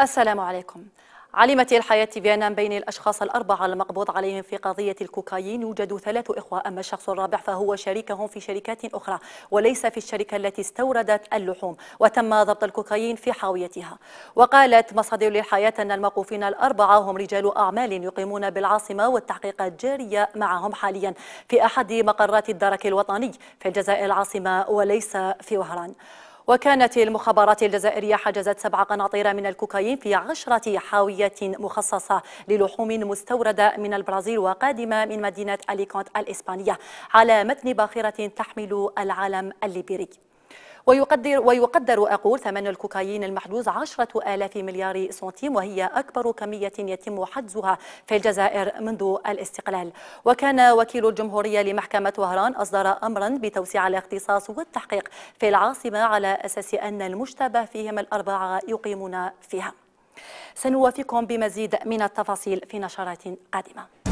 السلام عليكم. علمت الحياة بأن بين الأشخاص الأربعة المقبوض عليهم في قضية الكوكايين. يوجد ثلاث إخوة أما الشخص الرابع فهو شريكهم في شركات أخرى وليس في الشركة التي استوردت اللحوم وتم ضبط الكوكايين في حاويتها. وقالت مصادر للحياة أن الموقوفين الأربعة هم رجال أعمال يقيمون بالعاصمة والتحقيقات جارية معهم حاليا في أحد مقرات الدرك الوطني في الجزائر العاصمة وليس في وهران. وكانت المخابرات الجزائرية حجزت سبع قناطير من الكوكايين في عشرة حاويات مخصصة للحوم مستوردة من البرازيل وقادمة من مدينة أليكونت الإسبانية على متن باخرة تحمل العلم الليبيري. ويقدر ويقدر أقول ثمن الكوكايين المحجوز عشرة آلاف مليار سنتيم وهي أكبر كمية يتم حجزها في الجزائر منذ الاستقلال. وكان وكيل الجمهورية لمحكمة وهران أصدر أمرا بتوسيع الاختصاص والتحقيق في العاصمة على أساس أن المشتبه فيهم الأربعة يقيمون فيها. سنوافيكم بمزيد من التفاصيل في نشرات قادمة.